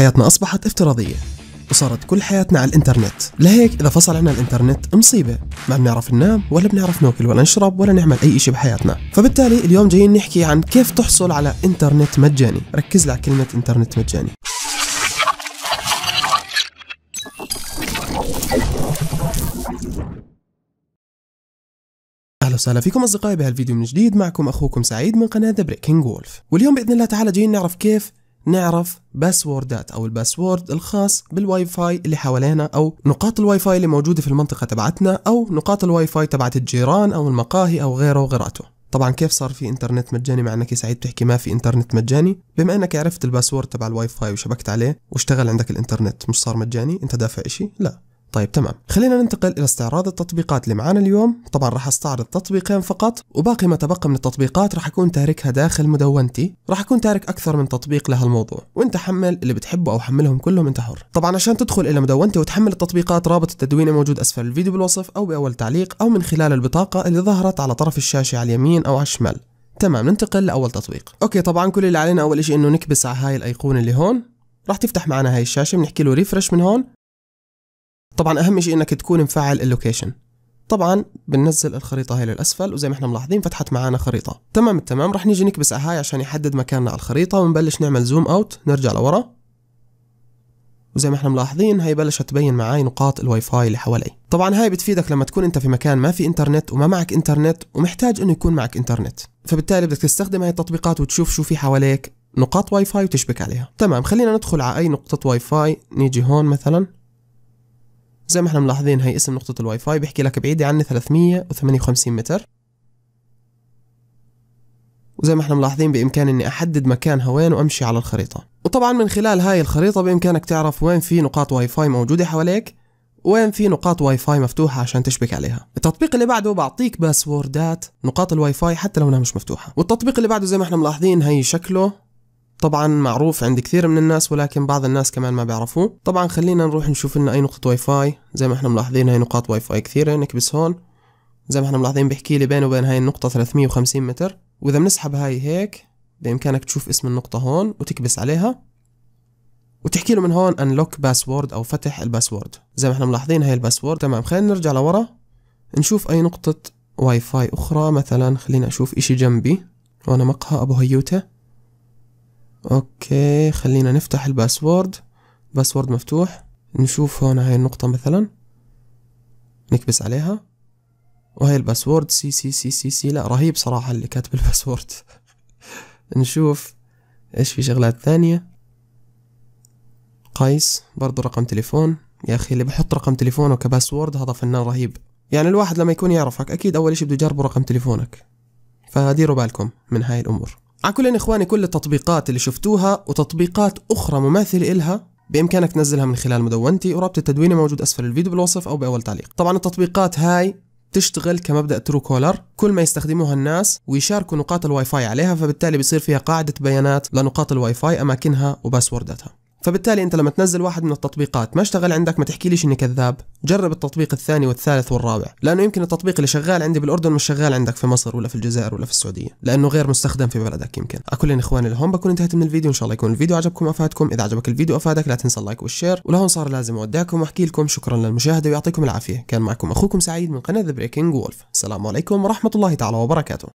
حياتنا أصبحت افتراضية وصارت كل حياتنا على الإنترنت. لهيك إذا فصل عنا الإنترنت مصيبة. ما بنعرف ننام ولا بنعرف ناكل ولا نشرب ولا نعمل أي إشي بحياتنا. فبالتالي اليوم جايين نحكي عن كيف تحصل على إنترنت مجاني. ركز لي على كلمة إنترنت مجاني. أهلا وسهلا فيكم أصدقائي بهالفيديو من جديد. معكم أخوكم سعيد من قناة the breaking wolf واليوم بإذن الله تعالى جايين نعرف كيف نعرف باسوردات أو ال password الخاص بالواي فاي اللي حوالينا أو نقاط الواي فاي اللي موجودة في المنطقة تبعتنا أو نقاط الواي فاي تبعت الجيران أو المقاهي أو غيره وغيراته. طبعا كيف صار في إنترنت مجاني؟ مع إنك سعيد بتحكي ما في إنترنت مجاني. بما إنك عرفت ال password تبع الواي فاي وشبكت عليه واشتغل عندك الإنترنت مش صار مجاني أنت دافع إشي؟ لا. طيب تمام. خلينا ننتقل إلى استعراض التطبيقات اللي معانا اليوم. طبعا راح أستعرض تطبيقين فقط وباقي ما تبقى من التطبيقات راح أكون تاركها داخل مدونتي. راح أكون تارك أكثر من تطبيق لهالموضوع وأنت حمل اللي بتحبه أو حملهم كلهم أنت حر. طبعا عشان تدخل إلى مدونتي وتحمل التطبيقات رابط التدوين موجود أسفل الفيديو بالوصف أو بأول تعليق أو من خلال البطاقة اللي ظهرت على طرف الشاشة على اليمين أو على الشمال. تمام ننتقل لأول تطبيق. okay طبعا كل اللي علينا أول شيء إنه نكبس على هاي الأيقونة اللي هون. راح تفتح معنا هاي الشاشة بنحكي له refresh من هون. طبعا أهم شيء إنك تكون مفعل ال location. طبعا بننزل الخريطة هاي للأسفل وزي ما إحنا ملاحظين فتحت معنا خريطة. تمام التمام. رح نيجي نكبس على هاي عشان يحدد مكاننا على الخريطة ونبلش نعمل zoom out نرجع لورا. وزي ما إحنا ملاحظين هاي بلشت تبين معاي نقاط الواي فاي اللي حوالي. طبعا هاي بتفيدك لما تكون أنت في مكان ما في إنترنت وما معك إنترنت ومحتاج إنه يكون معك إنترنت. فبالتالي بدك تستخدم هاي التطبيقات وتشوف شو في حواليك نقاط واي فاي وتشبك عليها. تمام خلينا ندخل على أي نقطة واي فاي نيجي هون مثلا. زي ما إحنا ملاحظين هي اسم نقطة الواي فاي بيحكي لك بعيدة عني 358 متر. وزي ما إحنا ملاحظين بإمكاني إني أحدد مكانها وين وأمشي على الخريطة. وطبعا من خلال هاي الخريطة بإمكانك تعرف وين في نقاط واي فاي موجودة حواليك وين في نقاط واي فاي مفتوحة عشان تشبك عليها. التطبيق اللي بعده بعطيك باسوردات نقاط الواي فاي حتى لو إنها مش مفتوحة. والتطبيق اللي بعده زي ما إحنا ملاحظين هي شكله طبعا معروف عند كثير من الناس ولكن بعض الناس كمان ما بيعرفوه. طبعا خلينا نروح نشوف لنا أي نقطة واي فاي زي ما إحنا ملاحظين هاي نقاط واي فاي كثيرة نكبس هون. زي ما إحنا ملاحظين بيحكي لي بينه وبين هاي النقطة 350 متر. وإذا بنسحب هاي هيك بإمكانك تشوف اسم النقطة هون وتكبس عليها وتحكي له من هون unlock password أو فتح ال password زي ما إحنا ملاحظين هاي ال password تمام خلينا نرجع لورا. نشوف أي نقطة واي فاي أخرى. مثلا خلينا أشوف إشي جنبي. هون مقهى أبو هيوتة. okay خلينا نفتح ال password. password مفتوح. نشوف هون هاي النقطة مثلا. نكبس عليها. وهي ال password c c c c c. لا رهيب صراحة اللي كاتب ال password. نشوف إيش في شغلات ثانية. قيس برضو رقم تليفون. يا أخي اللي بحط رقم تليفونه ك password هذا فنان رهيب. يعني الواحد لما يكون يعرفك أكيد أول إشي بده يجربوا رقم تليفونك. فديروا بالكم من هاي الأمور. على كل إخواني كل التطبيقات اللي شفتوها وتطبيقات أخرى مماثلة إلها بإمكانك تنزلها من خلال مدونتي ورابط التدوين موجود أسفل الفيديو بالوصف أو بأول تعليق. طبعا التطبيقات هاي تشتغل كمبدأ Truecaller كل ما يستخدموها الناس ويشاركوا نقاط الواي فاي عليها فبالتالي بيصير فيها قاعدة بيانات لنقاط الواي فاي أماكنها وباسورداتها. فبالتالي أنت لما تنزل واحد من التطبيقات ما اشتغل عندك ما تحكي ليش إني كذاب. جرب التطبيق الثاني والثالث والرابع لأنه يمكن التطبيق اللي شغال عندي بالأردن مش شغال عندك في مصر ولا في الجزائر ولا في السعودية لأنه غير مستخدم في بلدك يمكن. على كل اخواني لهون بكون انتهيت من الفيديو. إن شاء الله يكون الفيديو عجبكم وأفادكم. إذا عجبك الفيديو أفادك لا تنسى ال like وال share. ولهون صار لازم أودعكم وأحكي لكم. شكرا للمشاهدة ويعطيكم العافية. كان معكم أخوكم سعيد من قناة The Breaking Wolf السلام عليكم ورحمة الله تعالى وبركاته.